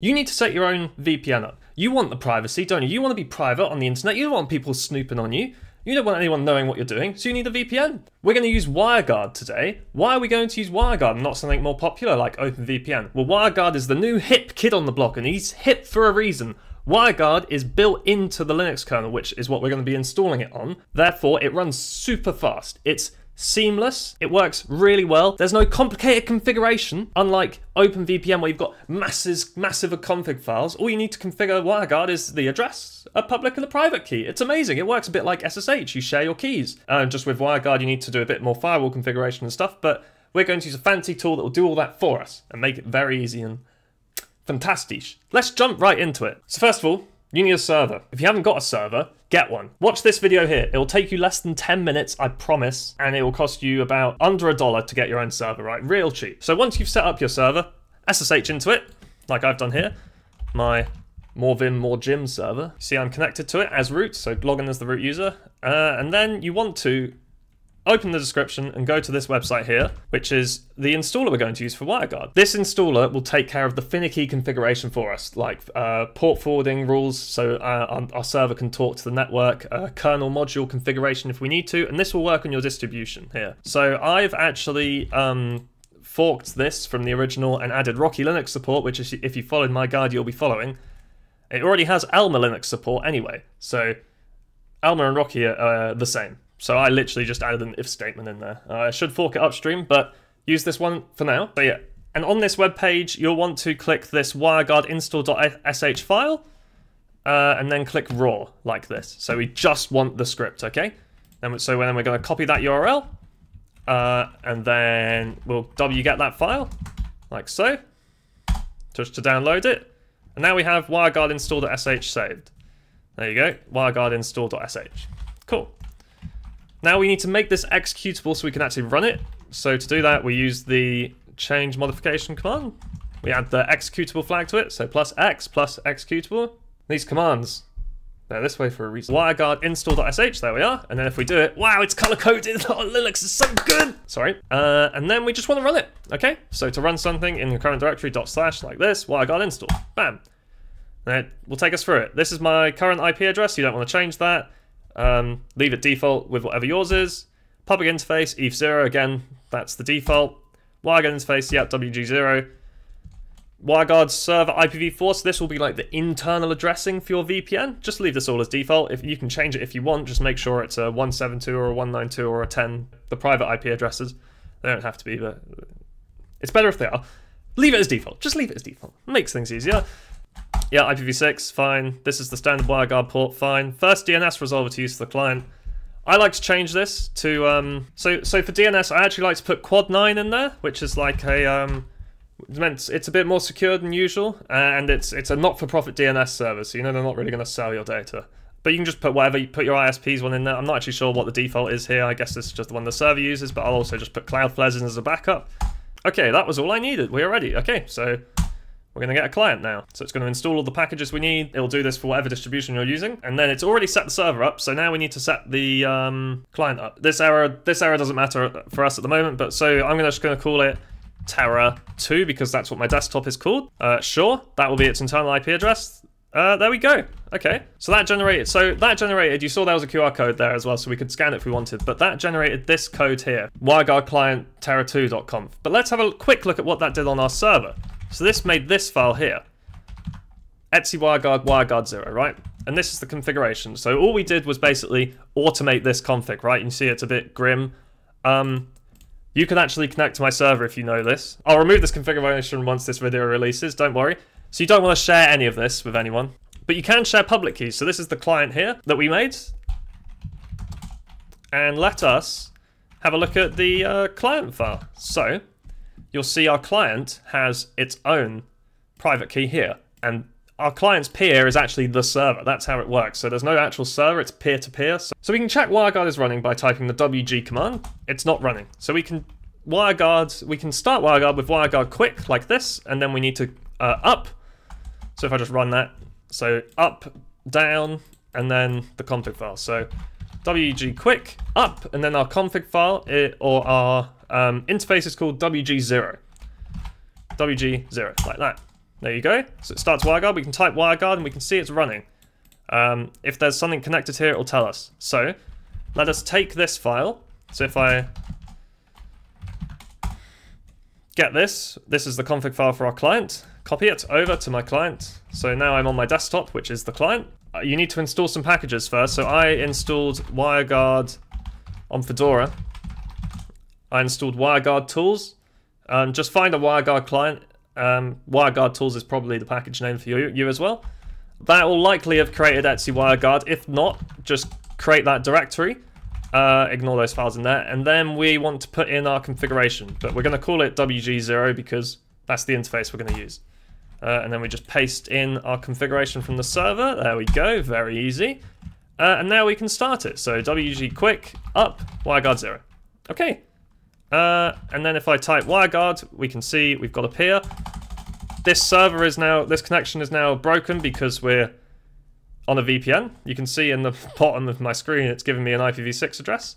You need to set your own VPN up. You want the privacy, don't you? You want to be private on the internet. You don't want people snooping on you. You don't want anyone knowing what you're doing, so you need a VPN. We're going to use WireGuard today. Why are we going to use WireGuard and not something more popular like OpenVPN? Well, WireGuard is the new hip kid on the block, and he's hip for a reason. WireGuard is built into the Linux kernel, which is what we're going to be installing it on. Therefore, it runs super fast. It's seamless. It works really well. There's no complicated configuration, unlike OpenVPN where you've got massive, massive config files. All you need to configure WireGuard is the address, a public and a private key. It's amazing. It works a bit like SSH. You share your keys. Uh, just with WireGuard, you need to do a bit more firewall configuration and stuff, but we're going to use a fancy tool that will do all that for us and make it very easy and fantastic. Let's jump right into it. So first of all, you need a server. If you haven't got a server, get one. Watch this video here. It will take you less than 10 minutes, I promise, and it will cost you about under a dollar to get your own server, right? Real cheap. So once you've set up your server, SSH into it, like I've done here, my more Vim, more Jim server. See, I'm connected to it as root, so log in as the root user. Uh, and then you want to open the description and go to this website here, which is the installer we're going to use for WireGuard. This installer will take care of the finicky configuration for us, like uh, port forwarding rules, so uh, our, server can talk to the network, uh, kernel module configuration if we need to, and this will work on your distribution here. So I've actually um, forked this from the original and added Rocky Linux support, which is, if you followed my guide, you'll be following. It already has Alma Linux support anyway, so Alma and Rocky are uh, the same. So I literally just added an if statement in there. Uh, I should fork it upstream, but use this one for now. But yeah, and on this web page, you'll want to click this wireguard install.sh file, uh, and then click raw like this. So we just want the script, okay? And so then we're going to copy that URL, uh, and then we'll wget that file, like so, just to download it. And now we have wireguard install.sh saved. There you go, wireguard install.sh. Cool. Now we need to make this executable so we can actually run it. So to do that, we use the change modification command. We add the executable flag to it, so plus x plus executable. These commands, they're this way for a reason. WireGuard install.sh, there we are. And then if we do it, wow, it's color coded. Oh, Linux is so good. Sorry. Uh, and then we just want to run it, okay? So to run something in the current directory dot slash like this, WireGuard install, bam. And it will take us through it. This is my current IP address. You don't want to change that. Um, leave it default with whatever yours is. Public interface, ETH0, again, that's the default. WireGuard interface, yeah, WG0. WireGuard server IPv4, so this will be like the internal addressing for your VPN. Just leave this all as default. If you can change it if you want, just make sure it's a 172 or a 192 or a 10, the private IP addresses. They don't have to be, but it's better if they are. Leave it as default. Just leave it as default. Makes things easier. Yeah, IPv6, fine. This is the standard WireGuard port, fine. First DNS resolver to use for the client. I like to change this to, um, so so for DNS, I actually like to put Quad 9 in there, which is like a, um, it's, meant, it's a bit more secure than usual, and it's it's a not-for-profit DNS server, so you know they're not really going to sell your data. But you can just put whatever, you put your ISP's one in there. I'm not actually sure what the default is here. I guess this is just the one the server uses, but I'll also just put Cloudflare's in as a backup. Okay, that was all I needed. We're ready. Okay, so we're going to get a client now. So it's going to install all the packages we need. It'll do this for whatever distribution you're using. And then it's already set the server up. So now we need to set the um, client up. This error, this error doesn't matter for us at the moment. But so I'm just going to call it Terra 2 because that's what my desktop is called. Uh, sure, that will be its internal IP address. Uh, there we go. Okay, so that generated. So that generated. You saw there was a QR code there as well, so we could scan it if we wanted. But that generated this code here, WireGuard client terra2.conf. But let's have a quick look at what that did on our server. So this made this file here. Etsy WireGuard, WireGuard 0, right? And this is the configuration. So all we did was basically automate this config, right? You can see it's a bit grim. Um, you can actually connect to my server if you know this. I'll remove this configuration once this video releases, don't worry. So you don't want to share any of this with anyone. But you can share public keys. So this is the client here that we made. And let us have a look at the uh, client file. So you'll see our client has its own private key here. And our client's peer is actually the server. That's how it works. So there's no actual server, it's peer-to-peer. -peer. So we can check WireGuard is running by typing the WG command. It's not running. So we can WireGuard, we can start WireGuard with WireGuard quick like this, and then we need to uh, up. So if I just run that, so up, down, and then the config file. So WG quick, up, and then our config file, it, or our um, interface is called WG0. WG0, like that. There you go. So it starts WireGuard. We can type WireGuard and we can see it's running. Um, if there's something connected here, it will tell us. So let us take this file. So if I get this, this is the config file for our client, copy it over to my client. So now I'm on my desktop, which is the client. Uh, you need to install some packages first. So I installed WireGuard on Fedora. I installed WireGuard tools. Um, just find a WireGuard client. Um, WireGuard tools is probably the package name for you, you as well. That will likely have created Etc WireGuard. If not, just create that directory. Uh, ignore those files in there. And then we want to put in our configuration. But we're going to call it WG0 because that's the interface we're going to use. Uh, and then we just paste in our configuration from the server. There we go, very easy. Uh, and now we can start it. So WG quick, up, WireGuard 0. Okay. Uh, and then if I type WireGuard, we can see we've got up here. This server is now, this connection is now broken because we're on a VPN. You can see in the bottom of my screen, it's giving me an IPv6 address.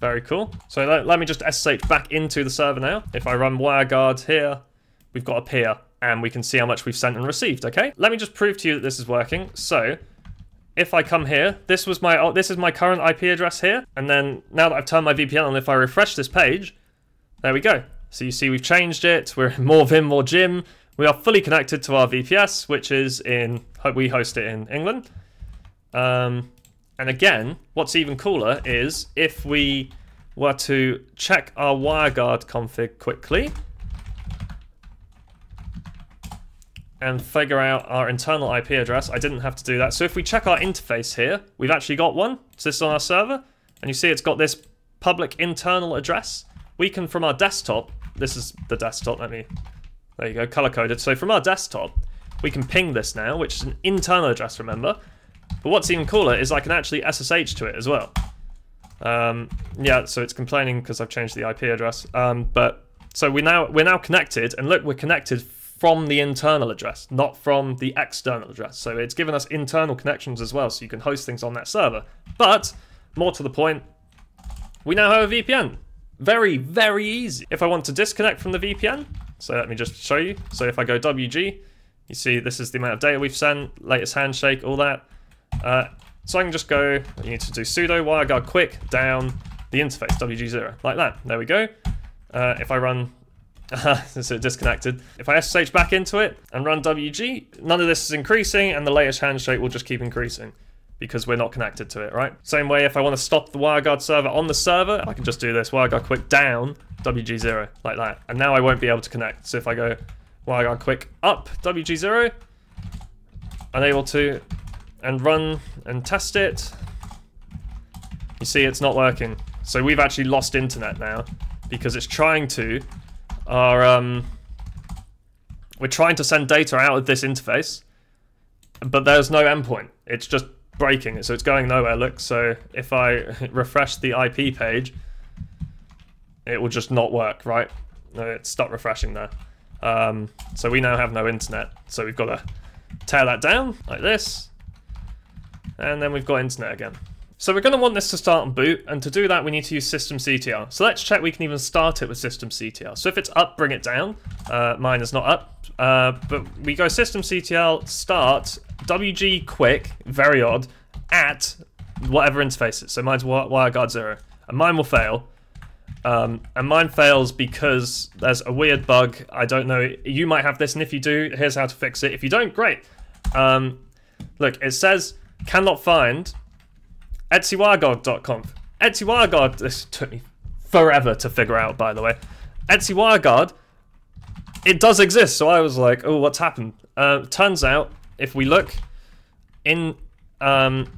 Very cool. So let, let me just SSH back into the server now. If I run WireGuard here, we've got up here and we can see how much we've sent and received, okay? Let me just prove to you that this is working. So, if I come here, this was my oh, this is my current IP address here, and then now that I've turned my VPN on, if I refresh this page, there we go. So you see we've changed it, we're in more Vim, more Jim, we are fully connected to our VPS, which is in, we host it in England. Um, and again, what's even cooler is if we were to check our WireGuard config quickly, and figure out our internal IP address. I didn't have to do that. So if we check our interface here, we've actually got one. So this is on our server, and you see it's got this public internal address. We can, from our desktop, this is the desktop, let me, there you go, color-coded. So from our desktop, we can ping this now, which is an internal address, remember? But what's even cooler is I can actually SSH to it as well. Um, yeah, so it's complaining because I've changed the IP address. Um, but so we now we're now connected, and look, we're connected from the internal address, not from the external address. So it's given us internal connections as well, so you can host things on that server. But, more to the point, we now have a VPN. Very, very easy. If I want to disconnect from the VPN, so let me just show you. So if I go WG, you see this is the amount of data we've sent, latest handshake, all that. Uh, so I can just go, you need to do sudo wireguard quick down the interface, WG0, like that. There we go. Uh, if I run so disconnected. If I SSH back into it and run WG, none of this is increasing and the latest handshake will just keep increasing because we're not connected to it, right? Same way, if I want to stop the WireGuard server on the server, I can just do this, WireGuard quick down, WG0, like that. And now I won't be able to connect. So if I go WireGuard quick up, WG0, unable to, and run and test it, you see it's not working. So we've actually lost internet now because it's trying to are um, we're trying to send data out of this interface, but there's no endpoint. It's just breaking it, so it's going nowhere. Look, so if I refresh the IP page, it will just not work, right? No, it stopped refreshing there. Um, so we now have no internet, so we've got to tear that down like this, and then we've got internet again. So we're going to want this to start on boot, and to do that we need to use systemctl. So let's check we can even start it with systemctl. So if it's up, bring it down. Uh, mine is not up, uh, but we go systemctl start wg quick, very odd, at whatever interface So mine's WireGuard 0, and mine will fail. Um, and mine fails because there's a weird bug. I don't know. You might have this, and if you do, here's how to fix it. If you don't, great. Um, look, it says cannot find EtsyWireGuard.conf. Etsy WireGuard, this took me forever to figure out, by the way. Etsy WireGuard, it does exist, so I was like, oh, what's happened? Uh, turns out, if we look in um,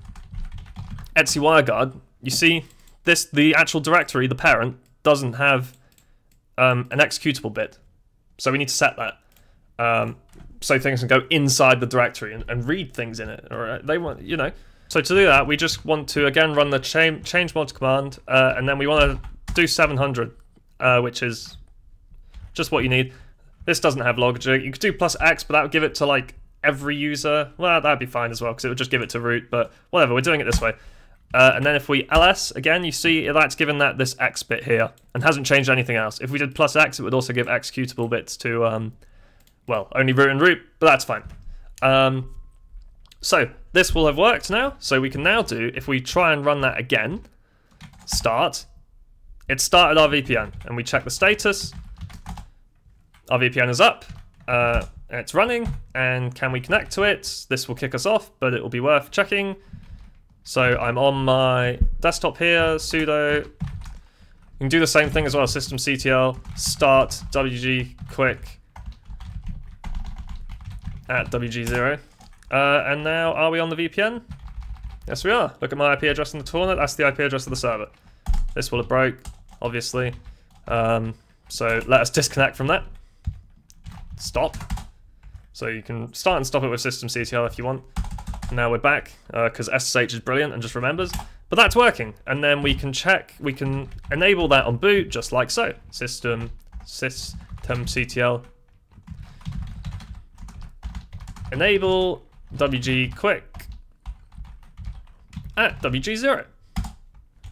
Etsy WireGuard, you see this, the actual directory, the parent, doesn't have um, an executable bit. So we need to set that. Um, so things can go inside the directory and, and read things in it. Or they want, you know. So to do that, we just want to, again, run the change, change mod command, uh, and then we want to do 700, uh, which is just what you need. This doesn't have logic. You could do plus X, but that would give it to, like, every user. Well, that'd be fine as well, because it would just give it to root, but whatever, we're doing it this way. Uh, and then if we ls, again, you see that's given that this X bit here, and hasn't changed anything else. If we did plus X, it would also give executable bits to um, well, only root and root, but that's fine. Um, so this will have worked now. So we can now do, if we try and run that again, start, it started our VPN and we check the status. Our VPN is up, uh, it's running, and can we connect to it? This will kick us off, but it will be worth checking. So I'm on my desktop here, sudo. You can do the same thing as well, systemctl, start wg quick at wg0. Uh, and now, are we on the VPN? Yes, we are. Look at my IP address in the toolnet. That's the IP address of the server. This will have broke, obviously. Um, so let us disconnect from that. Stop. So you can start and stop it with systemctl if you want. Now we're back, because uh, SSH is brilliant and just remembers. But that's working. And then we can check, we can enable that on boot just like so. System, systemctl. Enable wg quick at wg0.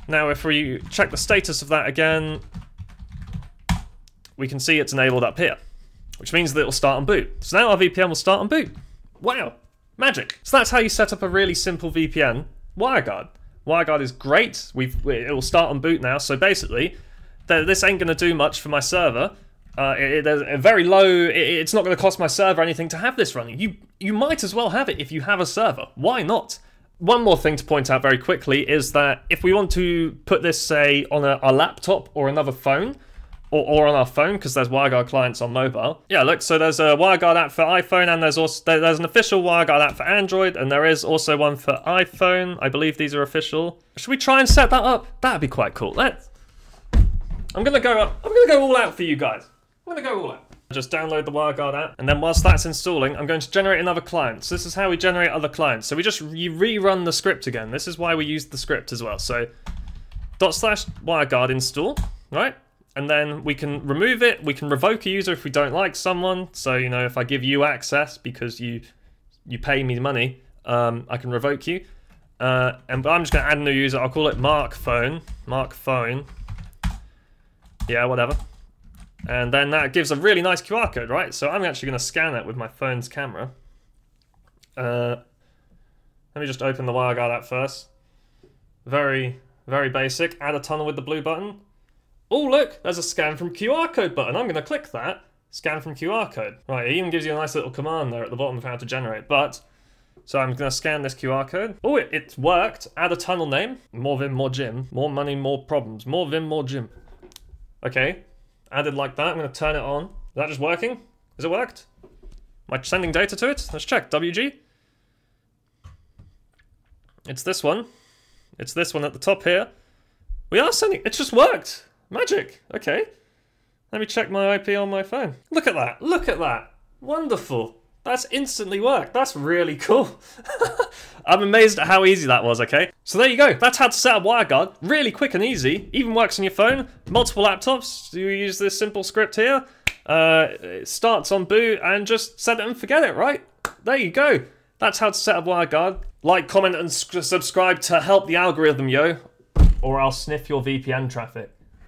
Now if we check the status of that again, we can see it's enabled up here, which means that it will start on boot. So now our VPN will start on boot. Wow, magic. So that's how you set up a really simple VPN. WireGuard. WireGuard is great. We've, it will start on boot now. So basically, this ain't going to do much for my server. Uh, it, a very low. It, it's not going to cost my server anything to have this running. You you might as well have it if you have a server. Why not? One more thing to point out very quickly is that if we want to put this, say, on a, a laptop or another phone, or, or on our phone, because there's WireGuard clients on mobile. Yeah, look, so there's a WireGuard app for iPhone, and there's also there's an official WireGuard app for Android, and there is also one for iPhone. I believe these are official. Should we try and set that up? That'd be quite cool. Let's. I'm gonna go up. I'm gonna go all out for you guys. I'm gonna go all out. Just download the WireGuard app, and then whilst that's installing, I'm going to generate another client. So this is how we generate other clients. So we just you rerun the script again. This is why we use the script as well. So dot slash WireGuard install, right? And then we can remove it. We can revoke a user if we don't like someone. So you know, if I give you access because you you pay me money, um, I can revoke you. Uh, and I'm just going to add a new user. I'll call it Mark Phone. Mark Phone. Yeah, whatever. And then that gives a really nice QR code, right? So I'm actually going to scan it with my phone's camera. Uh, let me just open the WireGuard app first. Very, very basic. Add a tunnel with the blue button. Oh, look, there's a scan from QR code button. I'm going to click that. Scan from QR code. Right, it even gives you a nice little command there at the bottom of how to generate. But, so I'm going to scan this QR code. Oh, it, it's worked. Add a tunnel name. More Vim, more Jim. More money, more problems. More Vim, more Jim. Okay, added like that. I'm going to turn it on. Is that just working? Has it worked? Am I sending data to it? Let's check. WG. It's this one. It's this one at the top here. We are sending. It just worked. Magic. Okay. Let me check my IP on my phone. Look at that. Look at that. Wonderful. That's instantly worked. That's really cool. I'm amazed at how easy that was, okay? So there you go. That's how to set up WireGuard. Really quick and easy. Even works on your phone. Multiple laptops. You use this simple script here. Uh, it starts on boot and just set it and forget it, right? There you go. That's how to set up WireGuard. Like, comment, and subscribe to help the algorithm, yo. Or I'll sniff your VPN traffic.